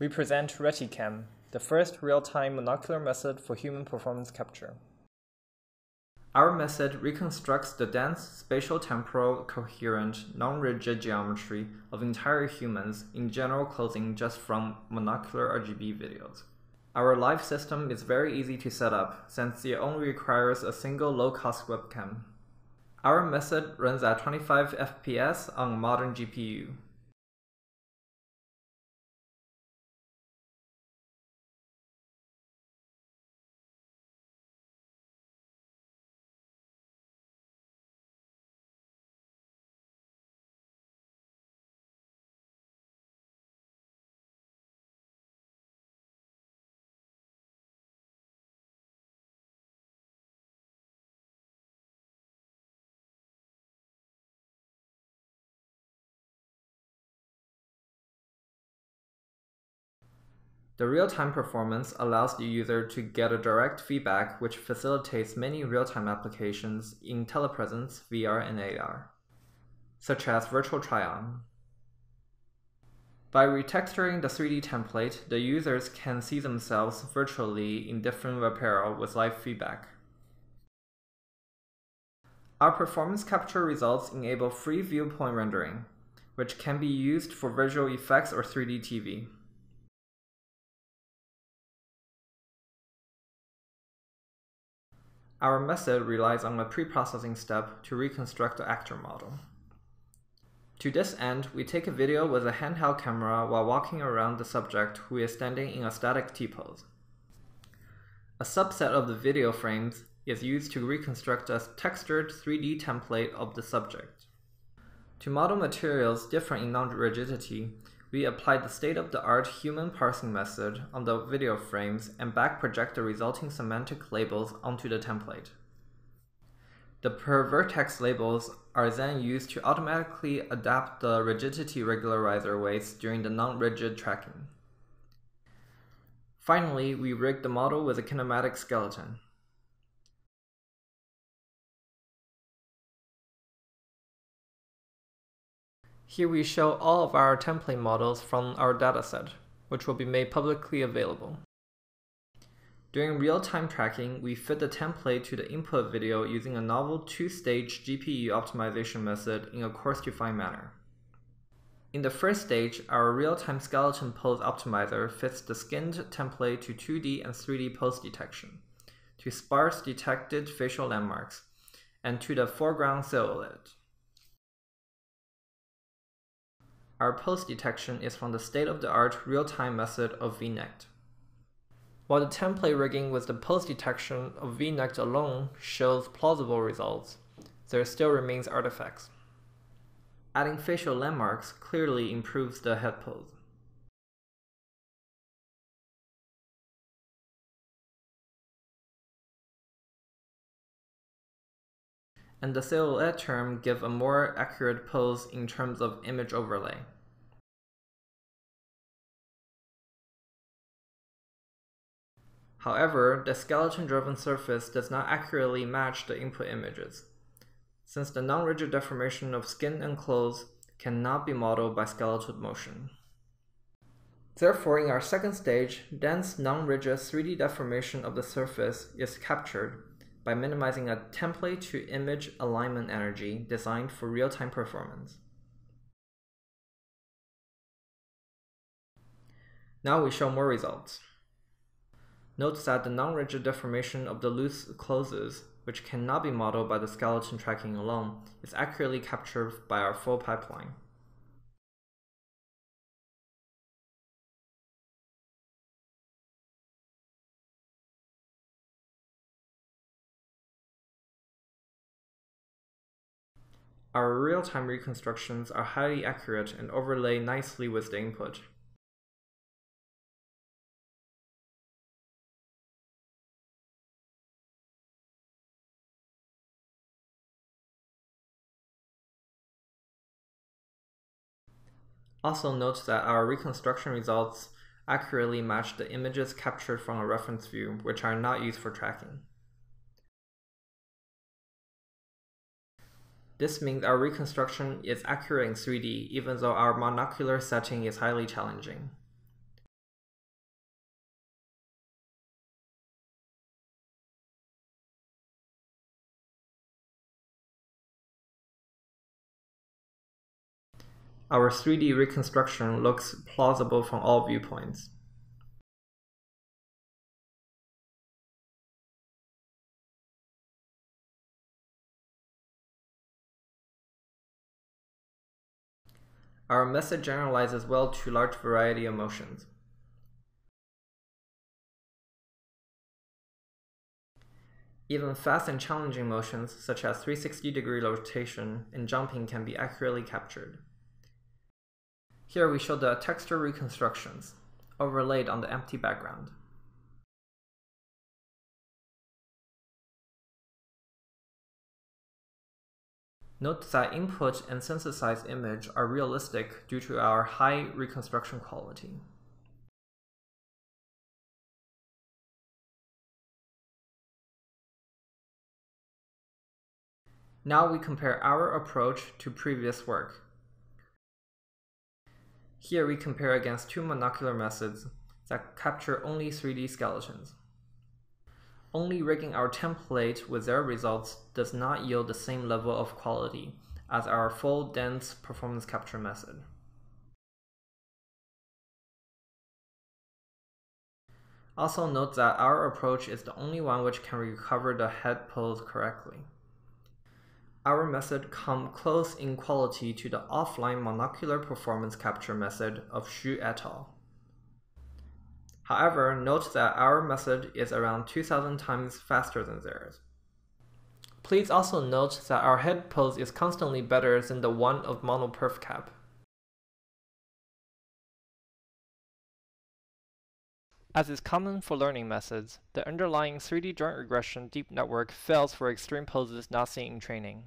we present RetiCam, the first real-time monocular method for human performance capture. Our method reconstructs the dense spatial-temporal coherent, non-rigid geometry of entire humans in general clothing just from monocular RGB videos. Our live system is very easy to set up since it only requires a single low-cost webcam. Our method runs at 25 FPS on modern GPU. The real-time performance allows the user to get a direct feedback which facilitates many real-time applications in telepresence, VR, and AR, such as virtual try-on. By retexturing the 3D template, the users can see themselves virtually in different apparel with live feedback. Our performance capture results enable free viewpoint rendering, which can be used for visual effects or 3D TV. Our method relies on a pre-processing step to reconstruct the actor model. To this end, we take a video with a handheld camera while walking around the subject who is standing in a static T-pose. A subset of the video frames is used to reconstruct a textured 3D template of the subject. To model materials different in non-rigidity, we applied the state-of-the-art human parsing method on the video frames and back-project the resulting semantic labels onto the template. The per vertex labels are then used to automatically adapt the rigidity regularizer weights during the non-rigid tracking. Finally, we rigged the model with a kinematic skeleton. Here we show all of our template models from our dataset, which will be made publicly available. During real-time tracking, we fit the template to the input video using a novel two-stage GPU optimization method in a coarse-to-fine manner. In the first stage, our real-time skeleton pose optimizer fits the skinned template to 2D and 3D pose detection, to sparse detected facial landmarks, and to the foreground silhouette. Our pose detection is from the state-of-the-art real-time method of VNect. While the template rigging with the pose detection of VNect alone shows plausible results, there still remains artifacts. Adding facial landmarks clearly improves the head pose. And the silhouette term give a more accurate pose in terms of image overlay. However, the skeleton-driven surface does not accurately match the input images, since the non-rigid deformation of skin and clothes cannot be modeled by skeletal motion. Therefore, in our second stage, dense non-rigid 3D deformation of the surface is captured by minimizing a template to image alignment energy designed for real-time performance. Now we show more results. Note that the non-rigid deformation of the loose closes, which cannot be modeled by the skeleton tracking alone, is accurately captured by our full pipeline. Our real-time reconstructions are highly accurate and overlay nicely with the input. Also note that our reconstruction results accurately match the images captured from a reference view, which are not used for tracking. This means our reconstruction is accurate in 3D, even though our monocular setting is highly challenging. Our 3D reconstruction looks plausible from all viewpoints. Our method generalizes well to large variety of motions. Even fast and challenging motions, such as 360 degree rotation and jumping can be accurately captured. Here we show the texture reconstructions, overlaid on the empty background. Note that input and synthesized image are realistic due to our high reconstruction quality. Now we compare our approach to previous work. Here we compare against two monocular methods that capture only 3D skeletons. Only rigging our template with their results does not yield the same level of quality as our full dense performance capture method. Also note that our approach is the only one which can recover the head pose correctly our method come close in quality to the offline monocular performance capture method of Xu et al. However, note that our method is around 2000 times faster than theirs. Please also note that our head pose is constantly better than the one of MonoPerfCap. As is common for learning methods, the underlying 3D joint regression deep network fails for extreme poses not seen in training.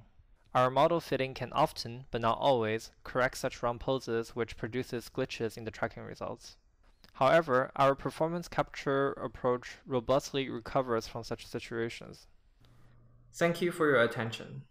Our model fitting can often, but not always, correct such wrong poses which produces glitches in the tracking results. However, our performance capture approach robustly recovers from such situations. Thank you for your attention.